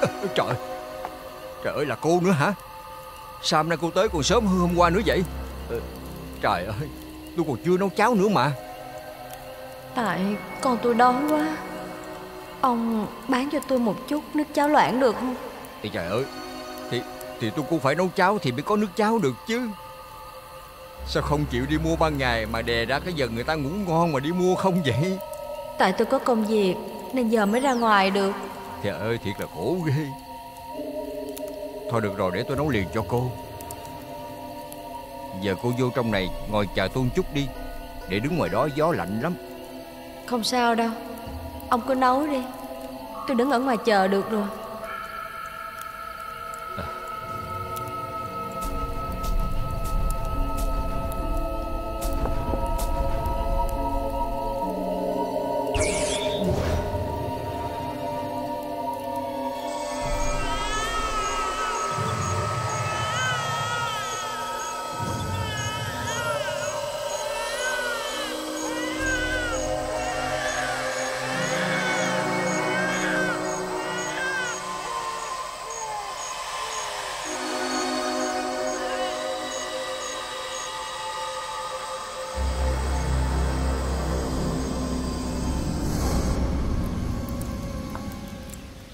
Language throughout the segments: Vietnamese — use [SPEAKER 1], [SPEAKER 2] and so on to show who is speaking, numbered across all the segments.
[SPEAKER 1] Ừ. Trời. Trời ơi là cô nữa hả? Sao hôm nay cô tới còn sớm hơn hôm qua nữa vậy? Ừ. Trời ơi Tôi còn chưa nấu cháo nữa mà.
[SPEAKER 2] Tại con tôi đói quá. Ông bán cho tôi một chút nước cháo loãng được không?
[SPEAKER 1] Thì trời ơi Thì thì tôi cũng phải nấu cháo thì mới có nước cháo được chứ. Sao không chịu đi mua ban ngày mà đè ra cái giờ người ta ngủ ngon mà đi mua không vậy?
[SPEAKER 2] Tại tôi có công việc nên giờ mới ra ngoài được.
[SPEAKER 1] Trời ơi thiệt là khổ ghê. Thôi được rồi để tôi nấu liền cho cô. Giờ cô vô trong này Ngồi chờ tôi chút đi. Để đứng ngoài đó gió lạnh lắm.
[SPEAKER 2] Không sao đâu. Ông cứ nấu đi. Tôi đứng ở ngoài chờ được rồi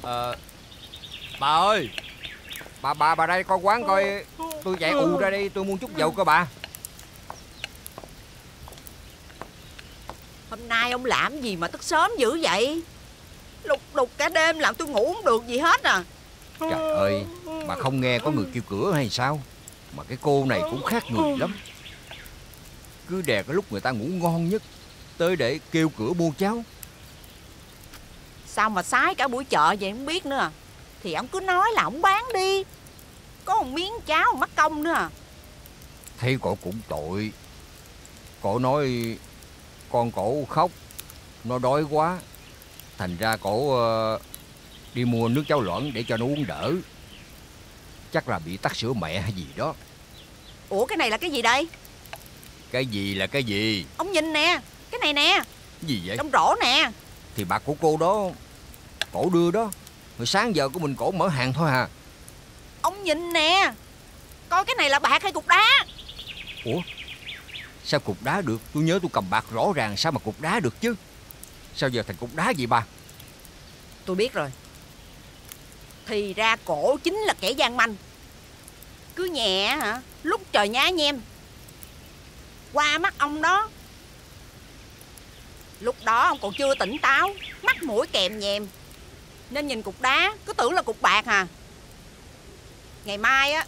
[SPEAKER 1] Ờ Bà ơi Bà bà bà đây coi quán coi. Tôi chạy ù ra đây tôi mua chút dầu coi bà.
[SPEAKER 3] Hôm nay ông làm gì mà thức sớm dữ vậy? Lục đục cả đêm làm tôi ngủ không được gì hết à.
[SPEAKER 1] Trời ơi Bà không nghe có người kêu cửa hay sao? Mà cái cô này cũng khác người lắm. Cứ đè cái lúc người ta ngủ ngon nhất Tới để kêu cửa mua cháo
[SPEAKER 3] Sao mà sái cả buổi chợ vậy không biết nữa à. Thì ông cứ nói là ông bán đi. Có một miếng cháo mắc công nữa à?
[SPEAKER 1] Thấy cổ cũng tội. Cổ nói Con cổ khóc Nó đói quá. Thành ra cổ ờ, Đi mua nước cháo loãng để cho nó uống đỡ. Chắc là bị tắc sữa mẹ hay gì đó.
[SPEAKER 3] Ủa cái này là cái gì đây?
[SPEAKER 1] Cái gì là cái gì?
[SPEAKER 3] Ông nhìn nè Cái này nè.
[SPEAKER 1] Gì vậy?
[SPEAKER 3] Trong rổ nè.
[SPEAKER 1] Thì bạc của cô đó Cổ đưa đó. Rồi sáng giờ của mình cổ mở hàng thôi à.
[SPEAKER 3] Ông nhìn nè Coi cái này là bạc hay cục đá?
[SPEAKER 1] Ủa? Sao cục đá được? Tôi nhớ tôi cầm bạc rõ ràng Sao mà cục đá được chứ? Sao giờ thành cục đá vậy bà
[SPEAKER 3] Tôi biết rồi. Thì ra cổ chính là kẻ gian manh. Cứ nhẹ hả? Lúc trời nhá nhem. Qua mắt ông đó. Lúc đó ông còn chưa tỉnh táo Mắt mũi kèm nhèm nên nhìn cục đá Cứ tưởng là cục bạc à. Ngày mai á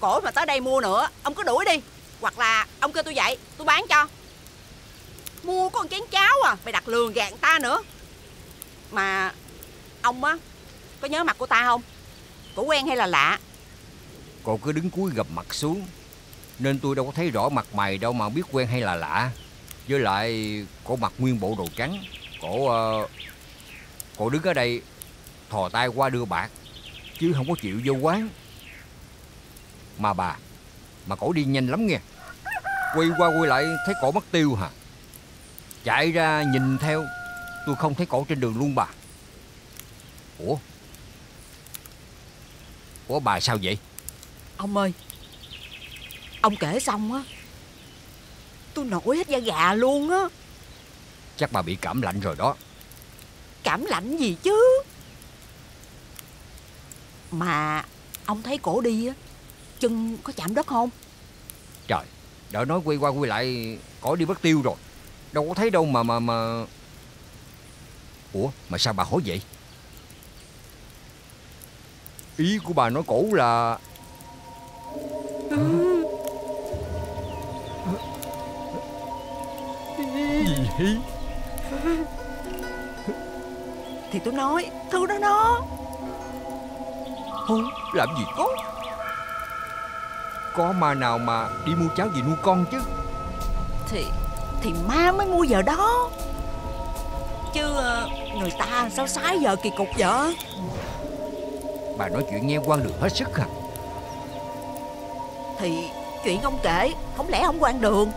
[SPEAKER 3] Cổ mà tới đây mua nữa Ông cứ đuổi đi. Hoặc là ông kêu tôi dậy Tôi bán cho. Mua có một chén cháo à Mày đặt lường gạt ta nữa. Mà Ông á Có nhớ mặt của ta không? Cổ quen hay là lạ?
[SPEAKER 1] Cô cứ đứng cúi gập mặt xuống. Nên tôi đâu có thấy rõ mặt mày đâu mà biết quen hay là lạ. Với lại cổ mặc nguyên bộ đồ trắng. Cổ uh, Cổ đứng ở đây Thò tay qua đưa bạc Chứ không có chịu vô quán. Mà bà Mà cổ đi nhanh lắm nghe. Quay qua quay lại thấy cổ mất tiêu hả? Chạy ra nhìn theo Tôi không thấy cổ trên đường luôn bà. Ủa? Ủa bà sao vậy?
[SPEAKER 3] Ông ơi Ông kể xong á Tôi nổi hết da gà luôn á.
[SPEAKER 1] Chắc bà bị cảm lạnh rồi đó.
[SPEAKER 3] Cảm lạnh gì chứ Mà Ông thấy cổ đi á Chân có chạm đất không?
[SPEAKER 1] Trời Đợi nói quay qua quay lại Cổ đi mất tiêu rồi. Đâu có thấy đâu mà mà mà. Ủa mà sao bà hỏi vậy? Ý của bà nói cổ là Gì vậy
[SPEAKER 3] Thì tôi nói Thứ đó đó
[SPEAKER 1] Hô, làm gì có? Có ma nào mà đi mua cháo gì nuôi con chứ?
[SPEAKER 3] Thì Thì ma mới mua giờ đó. Chứ ờ, Người ta sao sái giờ kỳ cục vậy?
[SPEAKER 1] Bà nói chuyện nghe quan đường hết sức à
[SPEAKER 3] Thì chuyện ông kể Không lẽ không quan đường